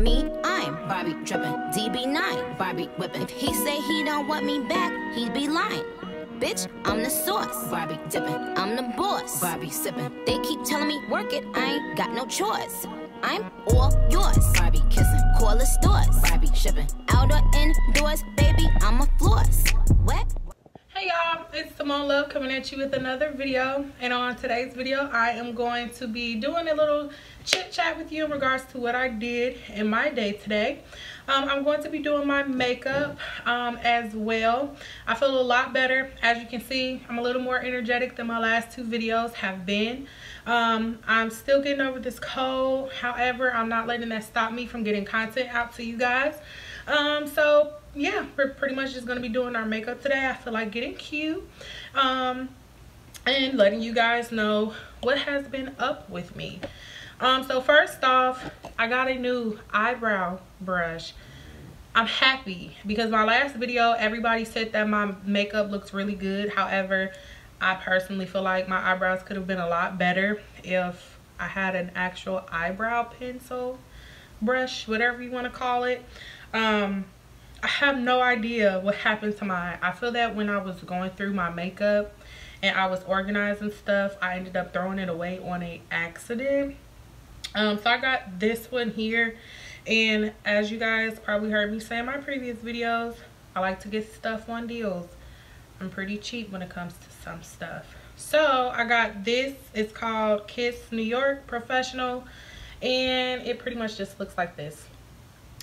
Me, I'm Barbie dripping. DB9, Barbie whipping. If he say he don't want me back, he'd be lying. Bitch, I'm the sauce. Barbie dipping. I'm the boss. Barbie sipping. They keep telling me work it. I ain't got no choice. I'm all yours. Barbie kissing. Call the stores. Barbie shipping. outdoor or indoors, baby, I'm a floss. What? Hey y'all, it's Simone Love coming at you with another video. And on today's video, I am going to be doing a little chit chat with you in regards to what I did in my day today. Um, I'm going to be doing my makeup um, as well. I feel a lot better. As you can see, I'm a little more energetic than my last two videos have been. Um, I'm still getting over this cold. However, I'm not letting that stop me from getting content out to you guys. Um, so yeah, we're pretty much just gonna be doing our makeup today. I feel like getting cute. Um, and letting you guys know what has been up with me. Um, so first off, I got a new eyebrow brush. I'm happy because my last video, everybody said that my makeup looks really good. However, I personally feel like my eyebrows could have been a lot better if I had an actual eyebrow pencil brush, whatever you want to call it. Um, I have no idea what happened to my I feel that when I was going through my makeup and I was organizing stuff, I ended up throwing it away on a accident. Um, so I got this one here. And as you guys probably heard me say in my previous videos, I like to get stuff on deals. I'm pretty cheap when it comes to some stuff. So I got this. It's called Kiss New York Professional. And it pretty much just looks like this.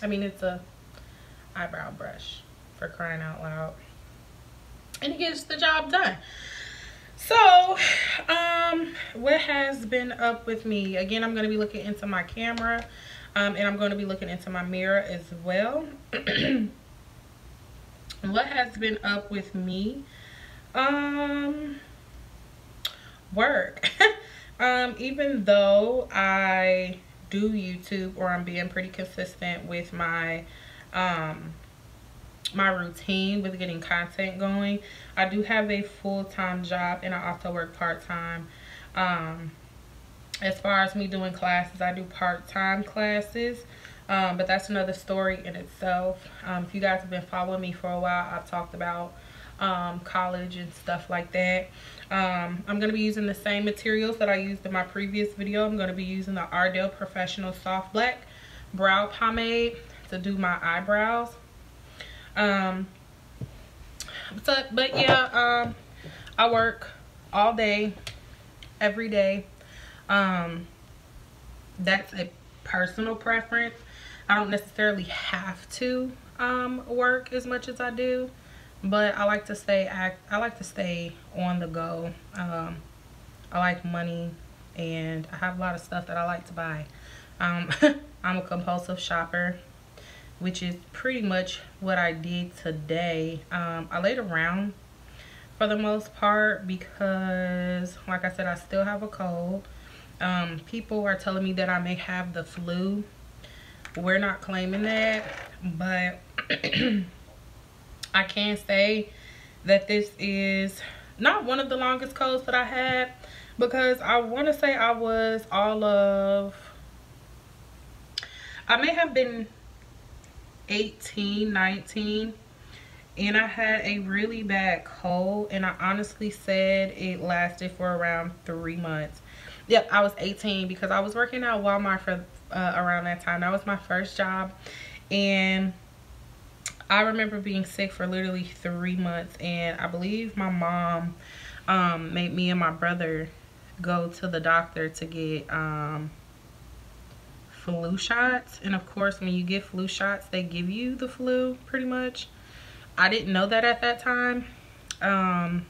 I mean, it's a eyebrow brush for crying out loud. And it gets the job done. So, um, what has been up with me? Again, I'm going to be looking into my camera. Um, and I'm going to be looking into my mirror as well. what has been up with me? Um, work. um, even though I do YouTube or I'm being pretty consistent with my um, my routine with getting content going. I do have a full-time job and I also work part-time. Um, as far as me doing classes, I do part-time classes. Um, but that's another story in itself. Um, if you guys have been following me for a while, I've talked about um, college and stuff like that. Um, I'm going to be using the same materials that I used in my previous video. I'm going to be using the Ardell Professional Soft Black Brow Pomade to do my eyebrows. Um, so, but yeah, um, I work all day, every day. Um, that's a personal preference. I don't necessarily have to um, work as much as I do, but I like to stay act. I like to stay on the go. Um, I like money, and I have a lot of stuff that I like to buy. Um, I'm a compulsive shopper which is pretty much what I did today. Um, I laid around for the most part because, like I said, I still have a cold. Um, people are telling me that I may have the flu. We're not claiming that, but I can say that this is not one of the longest colds that I had because I want to say I was all of I may have been 18 19 and I had a really bad cold and I honestly said it lasted for around three months. Yep I was 18 because I was working at Walmart for uh, around that time. That was my first job and I remember being sick for literally three months and I believe my mom um, made me and my brother go to the doctor to get um, flu shots. And of course, when you get flu shots, they give you the flu pretty much. I didn't know that at that time. Um,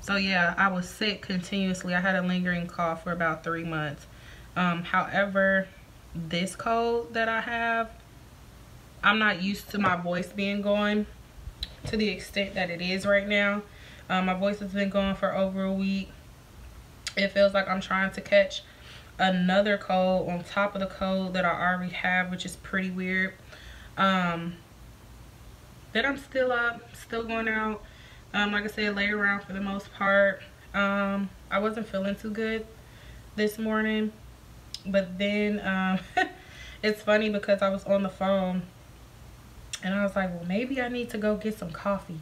so yeah, I was sick continuously. I had a lingering cough for about three months. Um, however, this cold that I have, I'm not used to my voice being going to the extent that it is right now. Um, my voice has been going for over a week. It feels like I'm trying to catch another cold on top of the cold that I already have, which is pretty weird. Um, but I'm still up, still going out. Um, like I said, lay around for the most part. Um, I wasn't feeling too good this morning. But then, um, it's funny because I was on the phone and I was like, well, maybe I need to go get some coffee.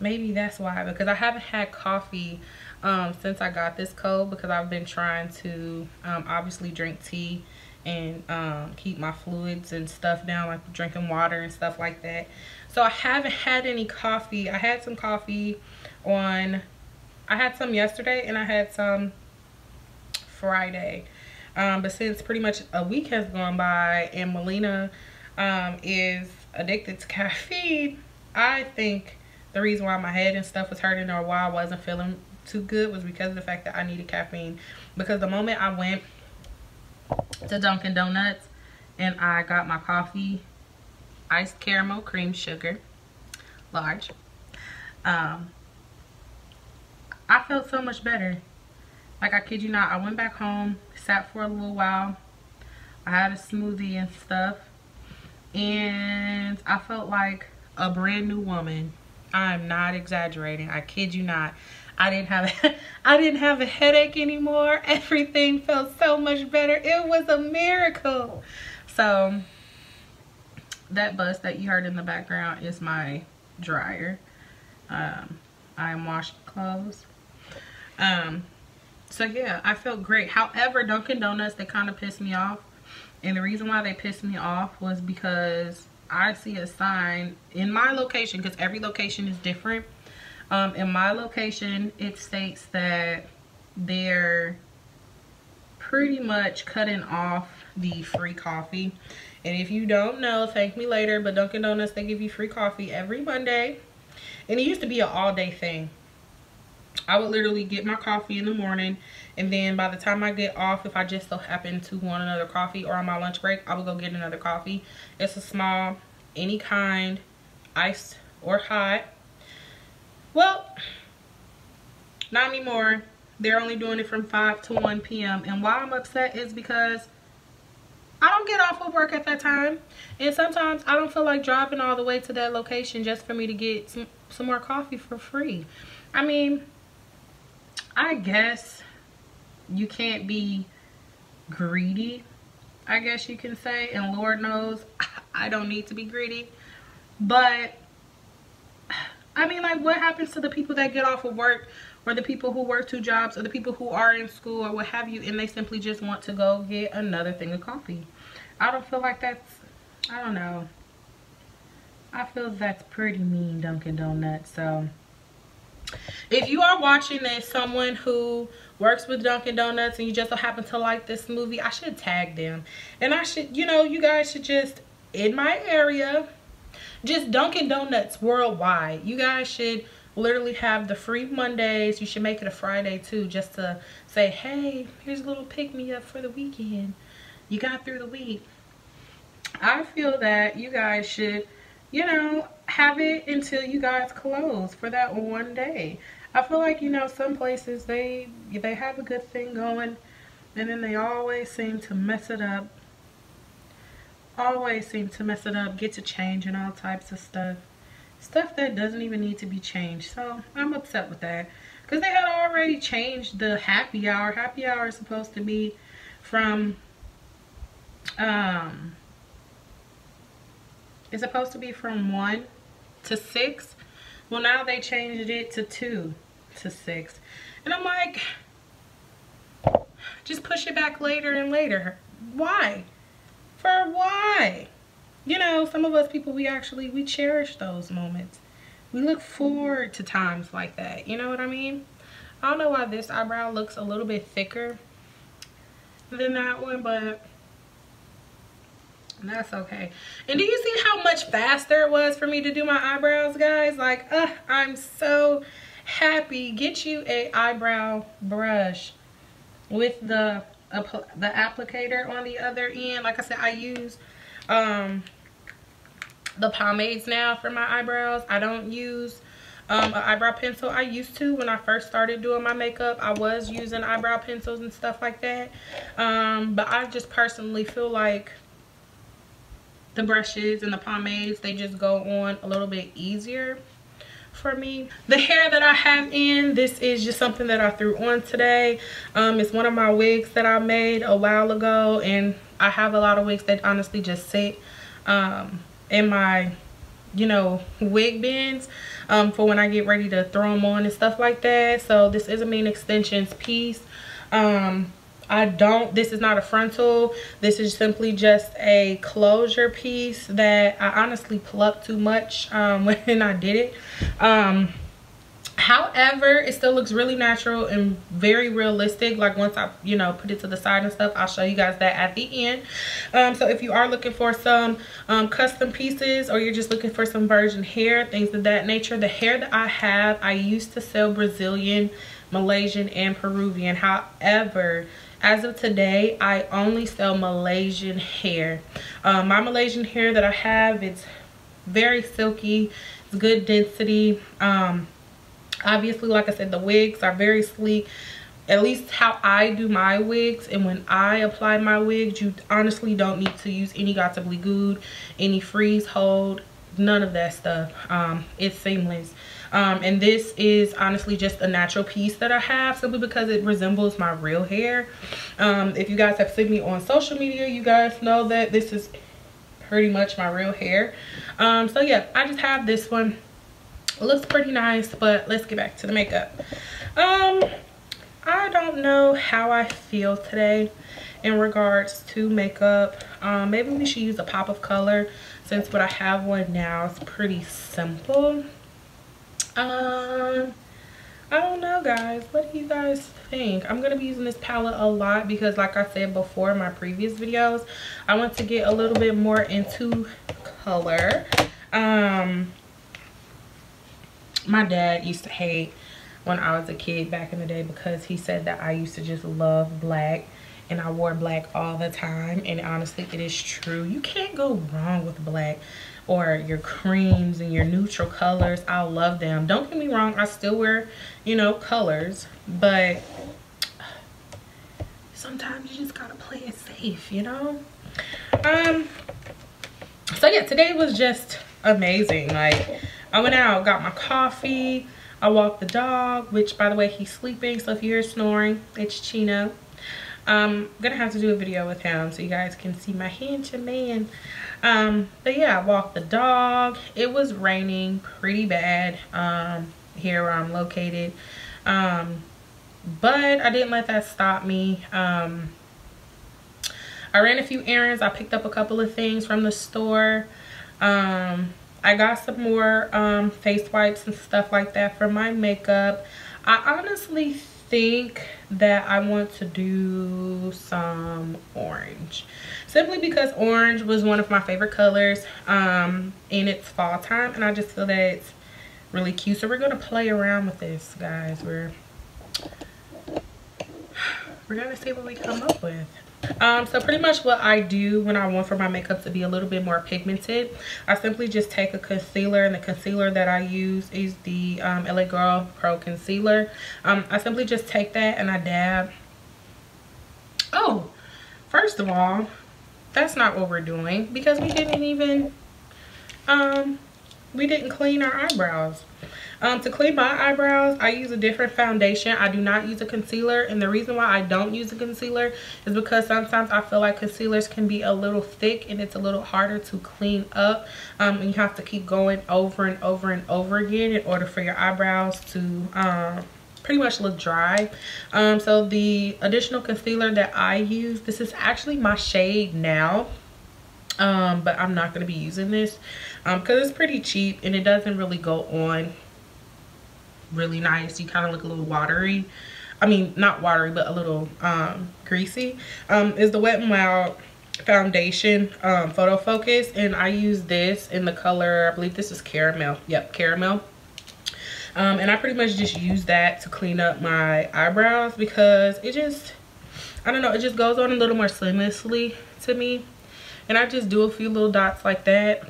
Maybe that's why because I haven't had coffee um, since I got this cold because I've been trying to um, obviously drink tea and um, keep my fluids and stuff down like drinking water and stuff like that. So I haven't had any coffee. I had some coffee on, I had some yesterday and I had some Friday. Um, but since pretty much a week has gone by and Melina um, is addicted to caffeine, I think the reason why my head and stuff was hurting or why I wasn't feeling too good was because of the fact that I needed caffeine. Because the moment I went to Dunkin' Donuts and I got my coffee, iced caramel cream sugar, large, um, I felt so much better. Like I kid you not, I went back home, sat for a little while. I had a smoothie and stuff. And I felt like a brand new woman. I'm not exaggerating. I kid you not. I didn't have a, I didn't have a headache anymore. Everything felt so much better. It was a miracle. So that bus that you heard in the background is my dryer. Um, I'm washing clothes. Um, so yeah, I felt great. However, Dunkin' Donuts, they kind of pissed me off. And the reason why they pissed me off was because I see a sign in my location, because every location is different. Um, in my location, it states that they're pretty much cutting off the free coffee. And if you don't know, thank me later, but Dunkin' Donuts, they give you free coffee every Monday. And it used to be an all day thing. I would literally get my coffee in the morning and then by the time I get off, if I just so happen to want another coffee or on my lunch break, I will go get another coffee. It's a small, any kind, iced or hot. Well, not anymore. They're only doing it from 5 to 1 p.m. And why I'm upset is because I don't get off of work at that time. And sometimes I don't feel like driving all the way to that location just for me to get some, some more coffee for free. I mean, I guess you can't be greedy, I guess you can say. And Lord knows I don't need to be greedy. But, I mean, like, what happens to the people that get off of work or the people who work two jobs or the people who are in school or what have you and they simply just want to go get another thing of coffee? I don't feel like that's, I don't know. I feel that's pretty mean, Dunkin' Donuts. So, if you are watching as someone who works with Dunkin' Donuts and you just so happen to like this movie, I should tag them. And I should, you know, you guys should just, in my area, just Dunkin' Donuts worldwide. You guys should literally have the free Mondays. You should make it a Friday too, just to say, hey, here's a little pick-me-up for the weekend. You got through the week. I feel that you guys should, you know, have it until you guys close for that one day. I feel like, you know, some places they they have a good thing going and then they always seem to mess it up. Always seem to mess it up, get to change and all types of stuff. Stuff that doesn't even need to be changed. So I'm upset with that. Because they had already changed the happy hour. Happy hour is supposed to be from um it's supposed to be from 1 to 6. Well, now they changed it to 2 to 6. And I'm like, just push it back later and later. Why? For why? You know, some of us people, we actually, we cherish those moments. We look forward to times like that. You know what I mean? I don't know why this eyebrow looks a little bit thicker than that one, but that's okay. And do you see how much faster it was for me to do my eyebrows, guys? Like, uh, I'm so happy. Get you a eyebrow brush with the the applicator on the other end. Like I said, I use um, the pomades now for my eyebrows. I don't use um, an eyebrow pencil. I used to when I first started doing my makeup. I was using eyebrow pencils and stuff like that. Um, but I just personally feel like the brushes and the pomades they just go on a little bit easier for me. The hair that i have in this is just something that i threw on today. Um it's one of my wigs that i made a while ago and I have a lot of wigs that honestly just sit um, in my you know wig bins um, for when I get ready to throw them on and stuff like that. So this is a Meen Extensions piece. Um, I don't this is not a frontal. This is simply just a closure piece that I honestly plucked too much um, when I did it. Um, however it still looks really natural and very realistic. Like once i you know put it to the side and stuff i'll show you guys that at the end. Um, so if you are looking for some um, custom pieces or you're just looking for some virgin hair things of that nature the hair that i have i used to sell brazilian malaysian and peruvian. However as of today i only sell malaysian hair. Um, my malaysian hair that i have it's very silky it's good density. Um, obviously like i said the wigs are very sleek. At least how i do my wigs and when i apply my wigs you honestly don't need to use any Got2b Glued any freeze hold none of that stuff. Um, it's seamless um, and this is honestly just a natural piece that i have simply because it resembles my real hair. Um, if you guys have seen me on social media you guys know that this is pretty much my real hair. Um, so yeah i just have this one. It looks pretty nice but let's get back to the makeup. Um i don't know how i feel today in regards to makeup. Um maybe we should use a pop of color since what i have one now is pretty simple um I don't know guys. What do you guys think? I'm gonna be using this palette a lot because like I said before in my previous videos I want to get a little bit more into color. Um my dad used to hate when I was a kid back in the day because he said that I used to just love black and I wore black all the time. And honestly it is true. You can't go wrong with black or your creams and your neutral colors I love them don't get me wrong I still wear you know colors but sometimes you just gotta play it safe you know um so yeah today was just amazing like I went out, got my coffee. I walked the dog, which by the way, he's sleeping. So if you hear snoring, it's Chino. I'm gonna have to do a video with him so you guys can see my handsome man. Um, but yeah, I walked the dog. It was raining pretty bad um, here where I'm located. Um, but I didn't let that stop me. Um, I ran a few errands. I picked up a couple of things from the store. Um, I got some more um, face wipes and stuff like that for my makeup. I honestly think that I want to do some orange. Simply because orange was one of my favorite colors um, in its fall time. And I just feel that it's really cute. So we're to play around with this, guys. We're, we're to see what we come up with um so pretty much what i do when i want for my makeup to be a little bit more pigmented i simply just take a concealer and the concealer that i use is the um, la girl pro concealer. Um i simply just take that and i dab. Oh first of all that's not what we're doing because we didn't even um we didn't clean our eyebrows um, to clean my eyebrows, I use a different foundation. I do not use a concealer. And the reason why I don't use a concealer is because sometimes I feel like concealers can be a little thick and it's a little harder to clean up. Um, and you have to keep going over and over and over again in order for your eyebrows to um, pretty much look dry um, so the additional concealer that i use this is actually my shade now um, but i'm not going to be using this because um, it's pretty cheap and it doesn't really go on really nice. You kind of look a little watery. I mean, not watery, but a little um, greasy. Um, is the Wet n Wild foundation um, photo focus and I use this in the color I believe this is caramel yep caramel um, and I pretty much just use that to clean up my eyebrows because it just I don't know it just goes on a little more seamlessly to me and I just do a few little dots like that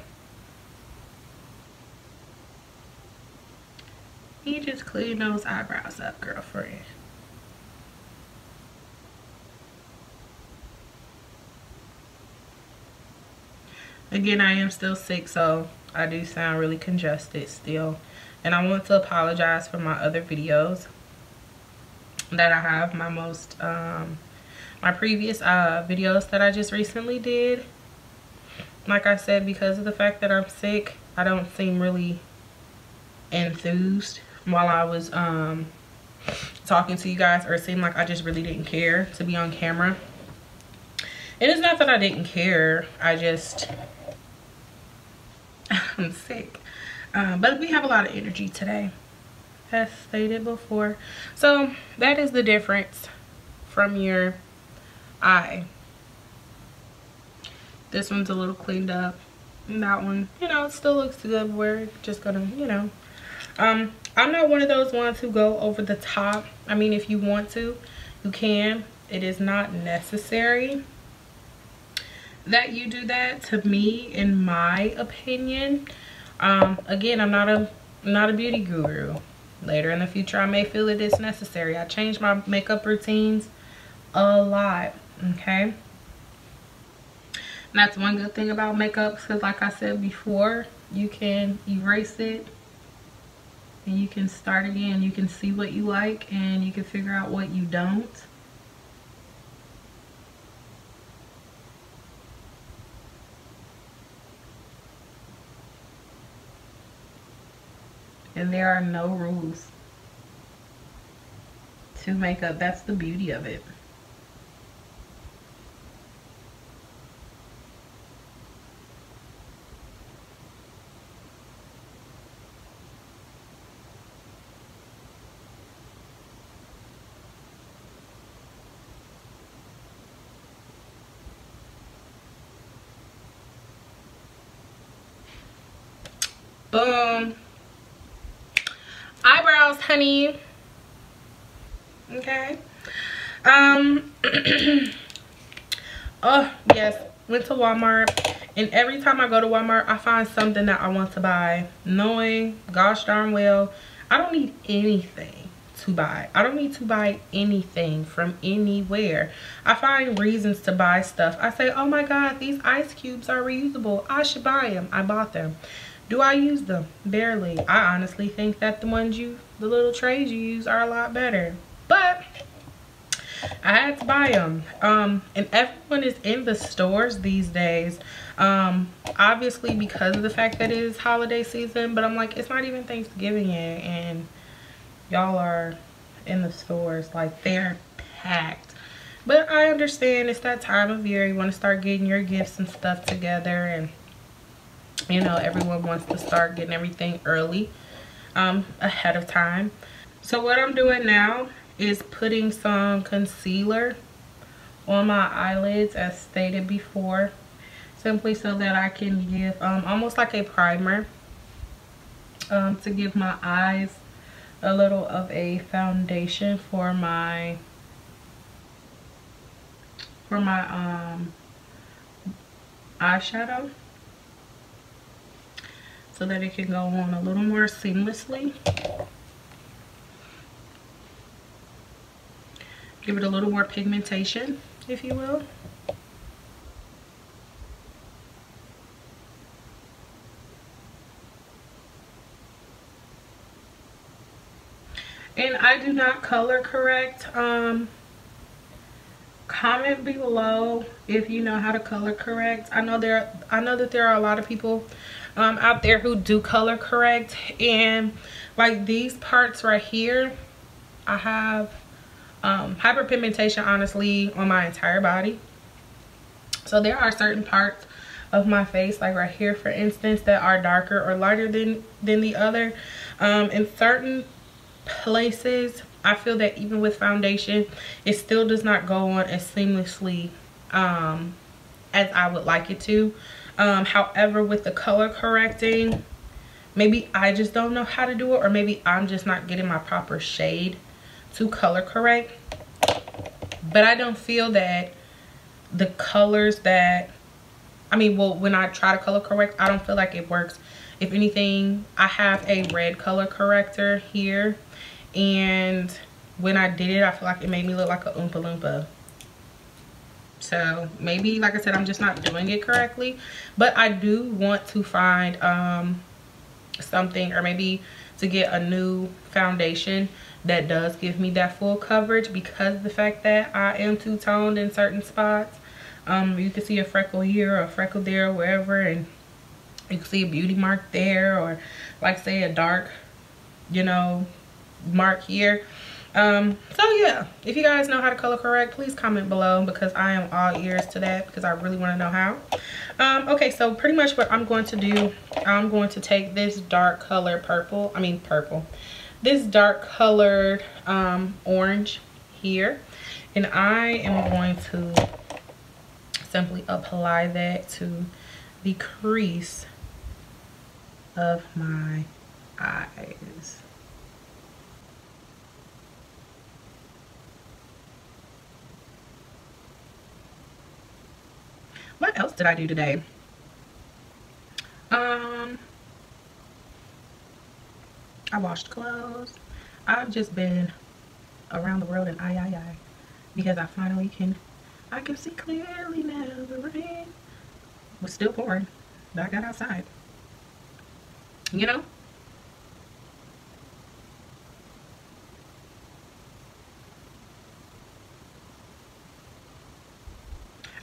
He just cleaned those eyebrows up, girlfriend. Again, I am still sick, so I do sound really congested still. And I want to apologize for my other videos that I have. My most, um, my previous uh, videos that I just recently did. Like I said, because of the fact that I'm sick, I don't seem really enthused while I was um, talking to you guys or it seemed like I just really didn't care to be on camera. It's not that I didn't care. I just, I'm sick. Um, but we have a lot of energy today, as stated before. So that is the difference from your eye. This one's a little cleaned up. And that one, you know, it still looks good. We're just gonna, you know. Um, I'm not one of those ones who go over the top. I mean, if you want to, you can. It is not necessary that you do that to me, in my opinion. Um, again, I'm not a not a beauty guru. Later in the future, I may feel it is necessary. I change my makeup routines a lot, okay? And that's one good thing about makeup because like I said before, you can erase it and you can start again. You can see what you like and you can figure out what you don't. And there are no rules to makeup. That's the beauty of it. Boom. Eyebrows, honey. Okay. Um. oh, yes. Went to Walmart. And every time I go to Walmart, I find something that I want to buy. Knowing, gosh darn well, I don't need anything to buy. I don't need to buy anything from anywhere. I find reasons to buy stuff. I say, oh my God, these ice cubes are reusable. I should buy them. I bought them. Do I use them? Barely. I honestly think that the ones you, the little trays you use are a lot better. But I had to buy them. Um, and everyone is in the stores these days. Um, obviously because of the fact that it is holiday season. But I'm like, it's not even Thanksgiving yet. And y'all are in the stores. Like, they're packed. But I understand it's that time of year. You want to start getting your gifts and stuff together. And you know everyone wants to start getting everything early um, ahead of time. So what i'm doing now is putting some concealer on my eyelids as stated before simply so that i can give um, almost like a primer um, to give my eyes a little of a foundation for my for my um eyeshadow so that it can go on a little more seamlessly. Give it a little more pigmentation, if you will. And I do not color correct. Um, comment below if you know how to color correct. I know there I know that there are a lot of people um, out there who do color correct. And like these parts right here I have um, hyperpigmentation honestly on my entire body. So there are certain parts of my face like right here for instance that are darker or lighter than than the other. Um, in certain places I feel that even with foundation it still does not go on as seamlessly um, as I would like it to um, however, with the color correcting, maybe I just don't know how to do it or maybe I'm just not getting my proper shade to color correct. But I don't feel that the colors that, I mean, well, when I try to color correct, I don't feel like it works. If anything, I have a red color corrector here. And when I did it, I feel like it made me look like a Oompa Loompa so maybe like i said i'm just not doing it correctly but i do want to find um something or maybe to get a new foundation that does give me that full coverage because the fact that I am two-toned in certain spots. Um, you can see a freckle here or a freckle there or wherever and you can see a beauty mark there or like say a dark, you know, mark here. Um, so yeah, if you guys know how to color correct, please comment below because I am all ears to that because I really want to know how. Um, okay, so pretty much what I'm going to do, I'm going to take this dark color purple, I mean purple, this dark colored um, orange here, and I am going to simply apply that to the crease of my eyes. What else did I do today? Um, I washed clothes. I've just been around the world and I, I, I, because I finally can, I can see clearly now. The rain was still pouring, but I got outside. You know?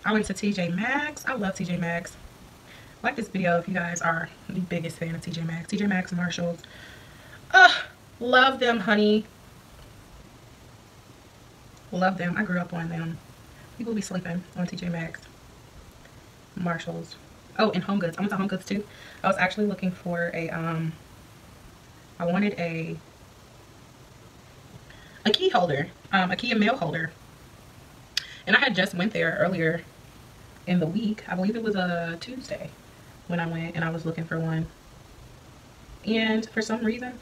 I went to TJ Maxx. I love TJ Maxx. Like this video if you guys are the biggest fan of TJ Maxx. TJ Maxx, Marshalls. Ugh, love them, honey. Love them. I grew up on them. People be sleeping on TJ Maxx. Marshalls. Oh, and Home Goods. I went to Home Goods too. I was actually looking for a, um, I wanted a, a key holder, um, a key and mail holder. And I had just went there earlier in the week. I believe it was a Tuesday when I went and I was looking for one. And for some reason,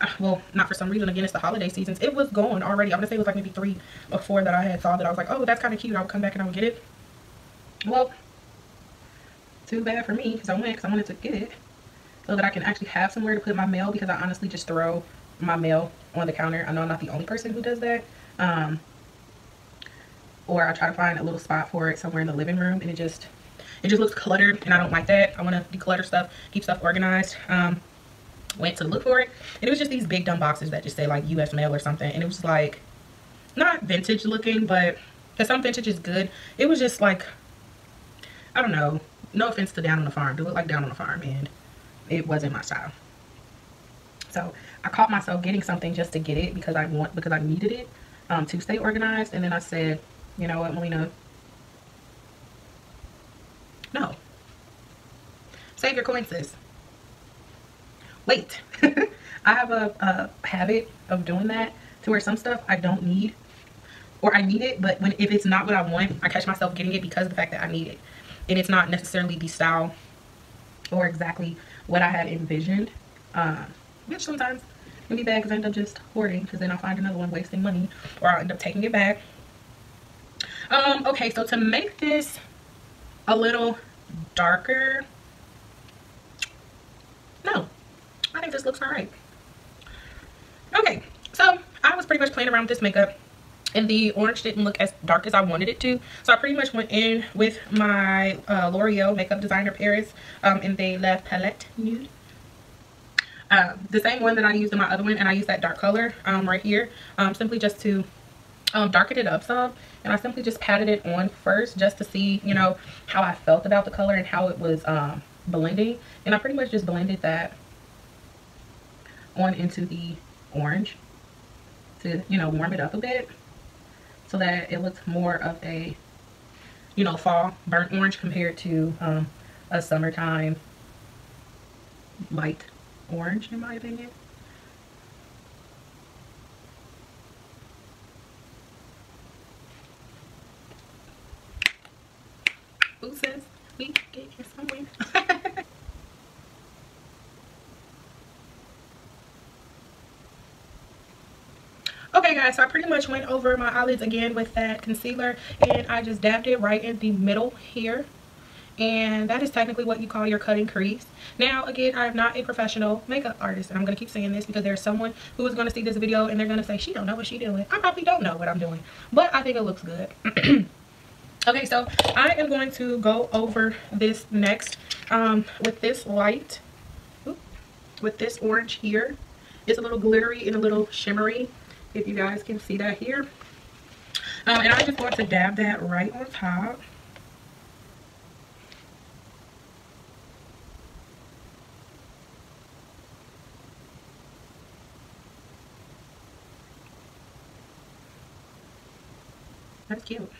uh, well, not for some reason, again, it's the holiday seasons. It was going already. I'm to say it was like maybe three or four that I had thought that I was like, oh, that's kind of cute. I would come back and I would get it. Well, too bad for me because I went because I wanted to get it so that I can actually have somewhere to put my mail because I honestly just throw my mail on the counter. I know I'm not the only person who does that. Um, or I'll try to find a little spot for it somewhere in the living room and it just it just looks cluttered and I don't like that. I want to declutter stuff, keep stuff organized. Um, went to look for it and it was just these big dumb boxes that just say like US mail or something and it was like not vintage looking but because some vintage is good it was just like I don't know no offense to down on the farm Do it like down on the farm and it wasn't my style so I caught myself getting something just to get it because I want because I needed it um, to stay organized and then I said you know what, Melina? No. Save your coins, Wait. I have a, a habit of doing that to where some stuff I don't need or I need it, but when if it's not what I want, I catch myself getting it because of the fact that I need it. And it's not necessarily the style or exactly what I had envisioned. Uh, which sometimes can be bad because I end up just hoarding because then I'll find another one wasting money or I'll end up taking it back um, okay, so to make this a little darker, no, I think this looks all right. Okay, so I was pretty much playing around with this makeup and the orange didn't look as dark as I wanted it to. So I pretty much went in with my uh, L'Oreal Makeup Designer Paris um, in the Le Palette Nude. Uh, the same one that I used in my other one and I used that dark color um, right here um, simply just to um, darken it up some and I simply just patted it on first just to see you know how I felt about the color and how it was um, blending. And I pretty much just blended that on into the orange to you know warm it up a bit so that it looks more of a you know fall burnt orange compared to um, a summertime light orange in my opinion Who says we get here somewhere? okay guys so i pretty much went over my eyelids again with that concealer and i just dabbed it right in the middle here. And that is technically what you call your cutting crease. Now again i'm not a professional makeup artist and i'm going to keep saying this because there's someone who is going to see this video and they're going to say she don't know what she's doing. I probably don't know what i'm doing but i think it looks good okay so i am going to go over this next um, with this light with this orange here it's a little glittery and a little shimmery if you guys can see that here. Um, and I'm just going to dab that right on top. That's cute.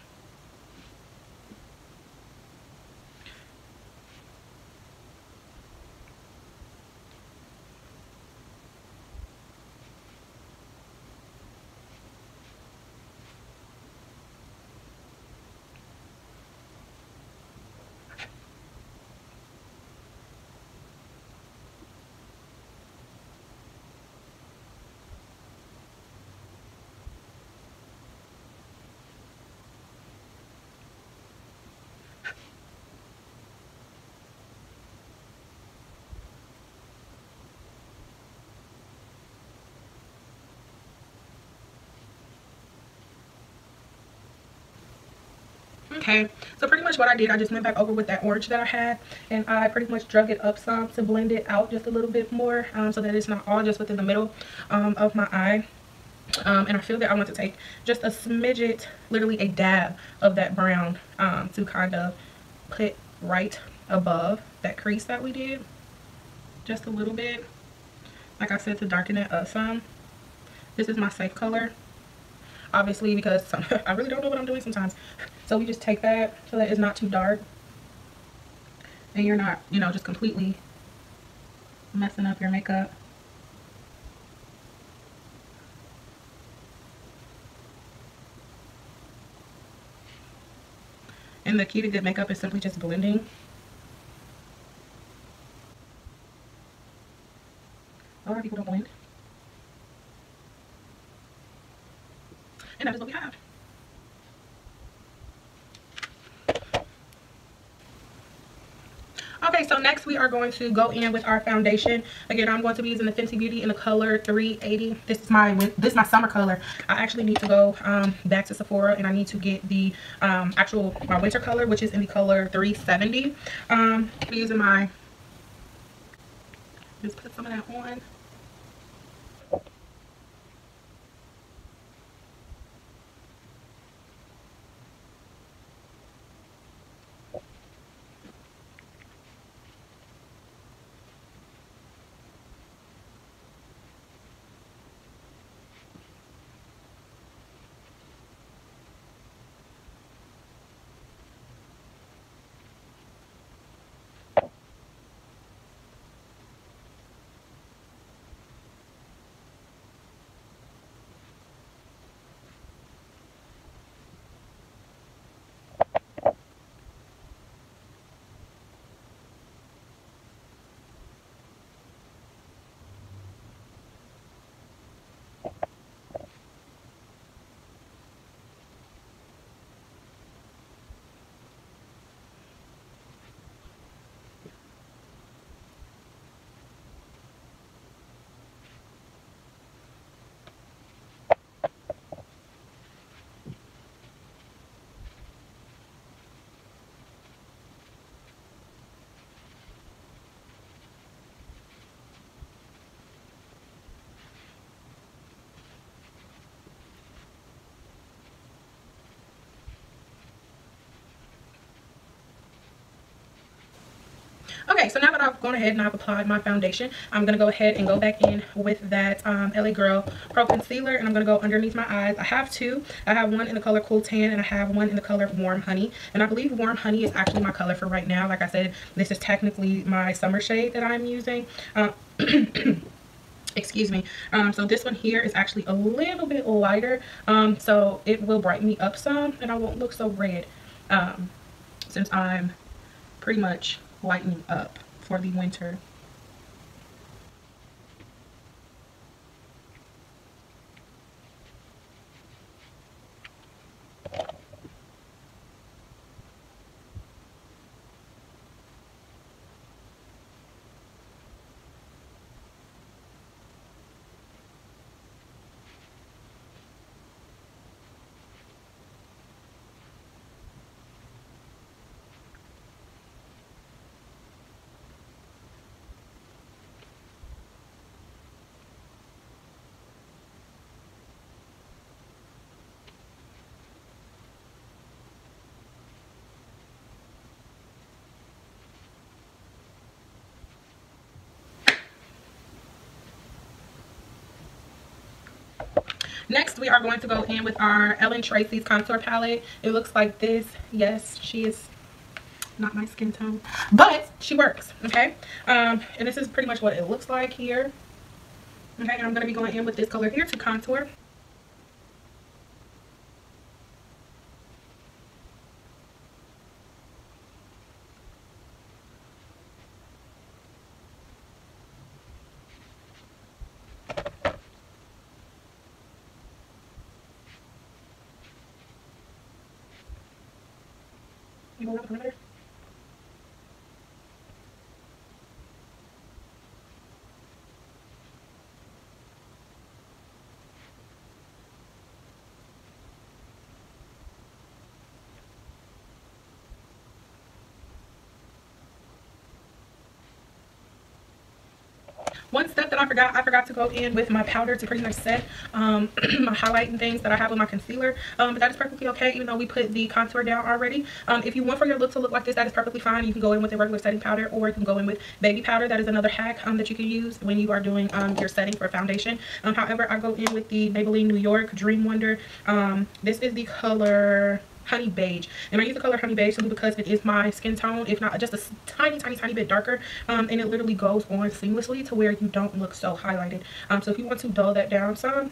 Okay so pretty much what i did i just went back over with that orange that i had and i pretty much drug it up some to blend it out just a little bit more um, so that it's not all just within the middle um, of my eye um, and I feel that I want to take just a smidget, literally a dab of that brown um, to kind of put right above that crease that we did. Just a little bit. Like I said, to darken it up some. This is my safe color obviously because some, I really don't know what I'm doing sometimes. So we just take that so that it's not too dark and you're not, you know, just completely messing up your makeup. And the key to good makeup is simply just blending don't blend. And that is what we have. Okay, so next we are going to go in with our foundation. Again, I'm going to be using the Fenty Beauty in the color 380. This is my this is my summer color. I actually need to go um, back to Sephora and I need to get the um, actual my winter color, which is in the color 370. Um, I'm using my just put some of that on. Okay, so now that I've gone ahead and I've applied my foundation, I'm going to go ahead and go back in with that um, LA Girl Pro Concealer. And I'm going to go underneath my eyes. I have two. I have one in the color Cool Tan and I have one in the color Warm Honey. And I believe Warm Honey is actually my color for right now. Like I said, this is technically my summer shade that I'm using. Uh, excuse me um, so this one here is actually a little bit lighter um, so it will brighten me up some and I won't look so red um, since I'm pretty much lightening up for the winter Next, we are going to go in with our Ellen Tracy's contour palette. It looks like this. Yes, she is not my skin tone, but she works, okay? Um, and this is pretty much what it looks like here. Okay, and I'm going to be going in with this color here to contour. You go around the perimeter. One step that I forgot, I forgot to go in with my powder to pretty much set um, my highlighting things that I have with my concealer. Um, but that is perfectly okay, even though we put the contour down already. Um, if you want for your look to look like this, that is perfectly fine. You can go in with a regular setting powder or you can go in with baby powder. That is another hack um, that you can use when you are doing um, your setting for foundation. Um, however, I go in with the Maybelline New York Dream Wonder. this is the color honey beige. And i use the color honey beige simply because it is my skin tone if not just a tiny tiny tiny bit darker. Um, and it literally goes on seamlessly to where you don't look so highlighted. Um, so if you want to dull that down some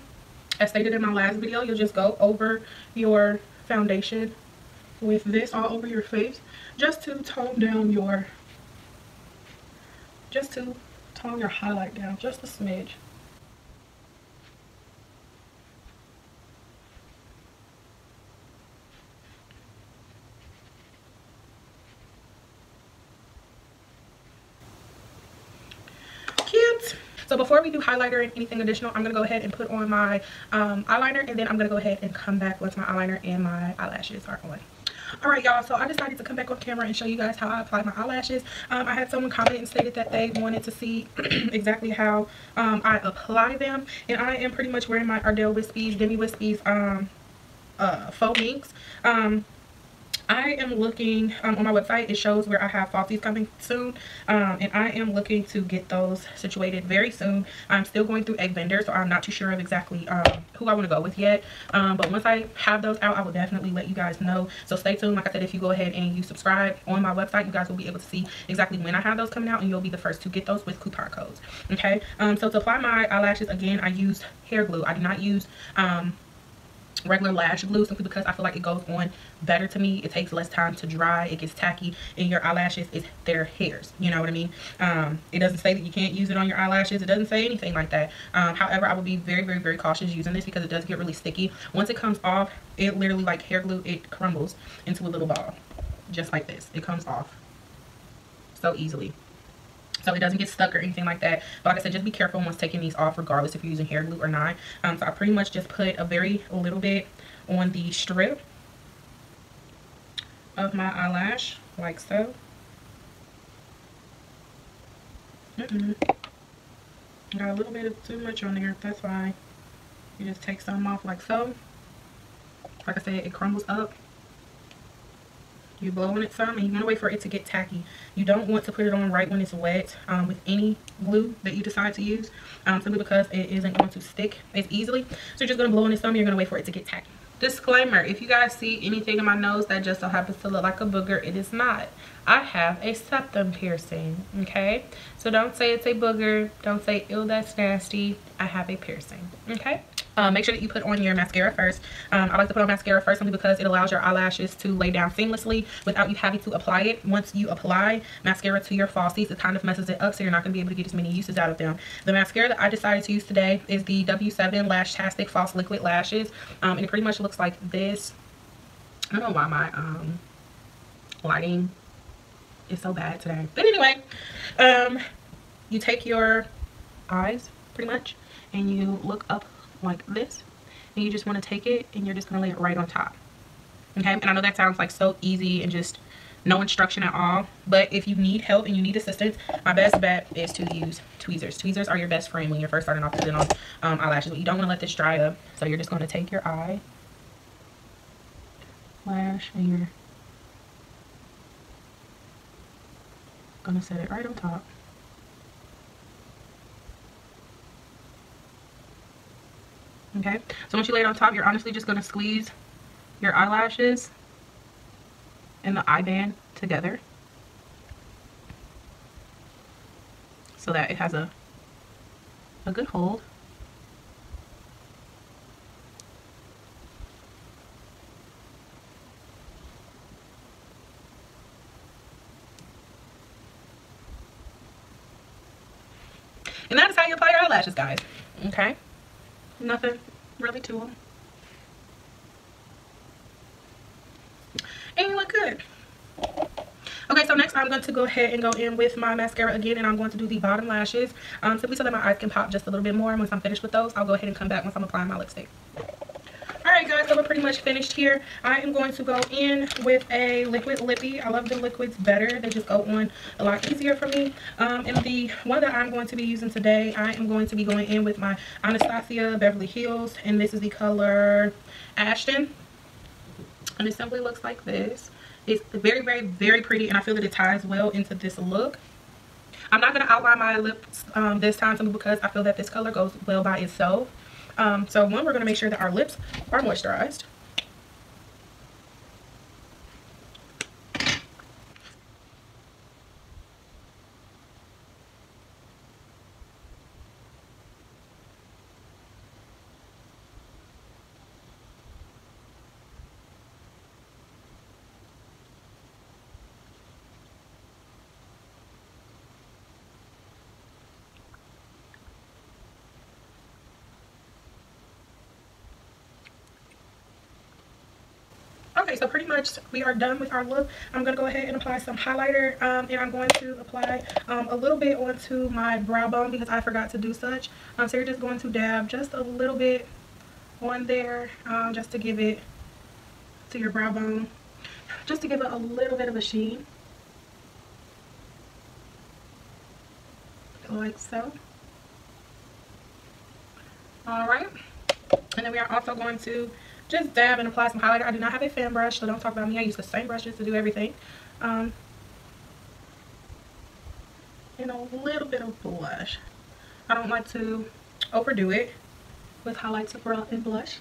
as stated in my last video you'll just go over your foundation with this all over your face just to tone down your just to tone your highlight down just a smidge So before we do highlighter and anything additional, I'm going to go ahead and put on my um, eyeliner and then I'm going to go ahead and come back once my eyeliner and my eyelashes are on. Alright y'all, so I decided to come back on camera and show you guys how I apply my eyelashes. Um, I had someone comment and stated that they wanted to see exactly how um, I apply them. And I am pretty much wearing my Ardell Wispies, Demi Wispies um, uh, faux minks. Um, I am looking um, on my website. It shows where I have falsies coming soon. Um, and I am looking to get those situated very soon. I'm still going through egg vendor, so I'm not too sure of exactly um, who I want to go with yet. Um, but once I have those out, I will definitely let you guys know. So stay tuned. Like I said, if you go ahead and you subscribe on my website, you guys will be able to see exactly when I have those coming out. And you'll be the first to get those with coupon codes. Okay. Um, so to apply my eyelashes, again, I used hair glue. I do not use um, regular lash glue simply because I feel like it goes on better to me. It takes less time to dry. It gets tacky and your eyelashes is their hairs. You know what I mean? Um, it doesn't say that you can't use it on your eyelashes. It doesn't say anything like that. Um, however, I will be very, very, very cautious using this because it does get really sticky. Once it comes off, it literally like hair glue, it crumbles into a little ball. Just like this. It comes off so easily so it doesn't get stuck or anything like that. But like I said, just be careful once taking these off regardless if you're using hair glue or not. Um, so I pretty much just put a very little bit on the strip of my eyelash like so. Mm -mm. Got a little bit of too much on there. That's why you just take some off like so. Like I said, it crumbles up you blow on it some and you want to wait for it to get tacky. You don't want to put it on right when it's wet um, with any glue that you decide to use um, simply because it isn't going to stick as easily. So you're just going to blow on it some you're going to wait for it to get tacky. Disclaimer, if you guys see anything in my nose that just so happens to look like a booger, it is not. I have a septum piercing, okay? So don't say it's a booger. Don't say, ew, that's nasty. I have a piercing, okay? Um, make sure that you put on your mascara first. Um, I like to put on mascara first simply because it allows your eyelashes to lay down seamlessly without you having to apply it. Once you apply mascara to your falsies, it kind of messes it up so you're not going to be able to get as many uses out of them. The mascara that I decided to use today is the W7 Lash Tastic False Liquid Lashes. Um, and it pretty much looks like this. I don't know why my um, lighting is so bad today. But anyway, um, you take your eyes pretty much and you look up like this and you just want to take it and you're just going to lay it right on top. Okay and i know that sounds like so easy and just no instruction at all but if you need help and you need assistance my best bet is to use tweezers. Tweezers are your best friend when you're first starting off putting on um, eyelashes but you don't want to let this dry up so you're just going to take your eye lash and you're gonna set it right on top Okay, so once you lay it on top, you're honestly just going to squeeze your eyelashes and the eye band together so that it has a, a good hold. And that is how you apply your eyelashes, guys. Okay? Nothing really to them. And you look good. Okay, so next I'm going to go ahead and go in with my mascara again, and I'm going to do the bottom lashes, um, simply so that my eyes can pop just a little bit more. And once I'm finished with those, I'll go ahead and come back once I'm applying my lipstick. Alright guys, so we're pretty much finished here. I am going to go in with a liquid lippy. I love the liquids better. They just go on a lot easier for me. Um, and the one that I'm going to be using today, I am going to be going in with my Anastasia Beverly Hills. And this is the color Ashton. And it simply looks like this. It's very, very, very pretty. And I feel that it ties well into this look. I'm not going to outline my lips um, this time simply because I feel that this color goes well by itself. Um, so one, we're going to make sure that our lips are moisturized. So pretty much we are done with our look. I'm gonna go ahead and apply some highlighter um, and i'm going to apply um, a little bit onto my brow bone because i forgot to do such. Um, so you're just going to dab just a little bit on there um, just to give it to your brow bone. Just to give it a little bit of a sheen. Like so. All right. And then we are also going to just dab and apply some highlighter. I do not have a fan brush, so don't talk about me. I use the same brushes to do everything. Um, and a little bit of blush. I don't like to overdo it with highlights and blush.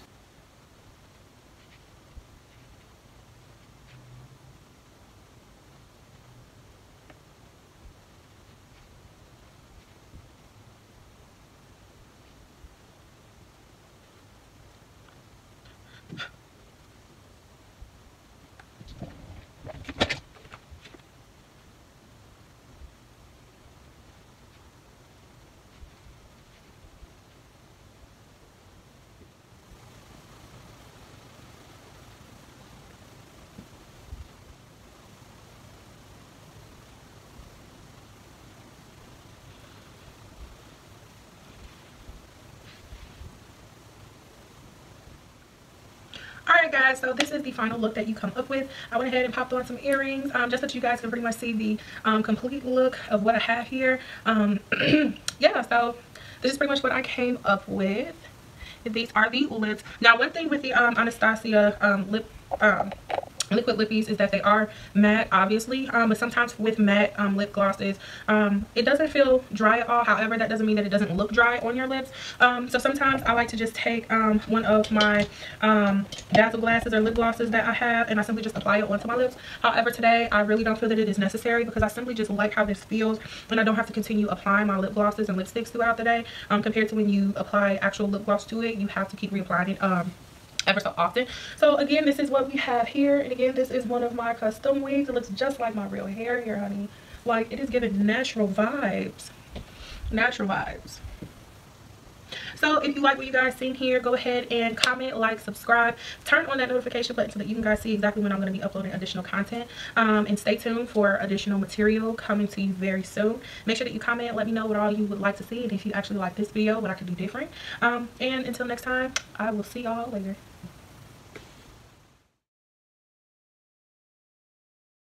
Alright guys, so this is the final look that you come up with. I went ahead and popped on some earrings um, just so that you guys can pretty much see the um, complete look of what I have here. Um, yeah, so this is pretty much what I came up with. These are the lips. Now one thing with the um, Anastasia um, lip um, liquid lippies is that they are matte obviously um, but sometimes with matte um, lip glosses um, it doesn't feel dry at all. However that doesn't mean that it doesn't look dry on your lips. Um, so sometimes I like to just take um, one of my um, dazzle glasses or lip glosses that I have and I simply just apply it onto my lips. However today I really don't feel that it is necessary because I simply just like how this feels and I don't have to continue applying my lip glosses and lipsticks throughout the day compared to when you apply actual lip gloss to it you have to keep reapplying it ever so often. So again this is what we have here. And again this is one of my custom wigs. It looks just like my real hair here honey. Like it is giving natural vibes. Natural vibes. So if you like what you guys seen here go ahead and comment like subscribe. Turn on that notification button so that you can guys see exactly when i'm going to be uploading additional content. Um, and stay tuned for additional material coming to you very soon. Make sure that you comment. Let me know what all you would like to see. And if you actually like this video what i could do different. Um, and until next time i will see y'all later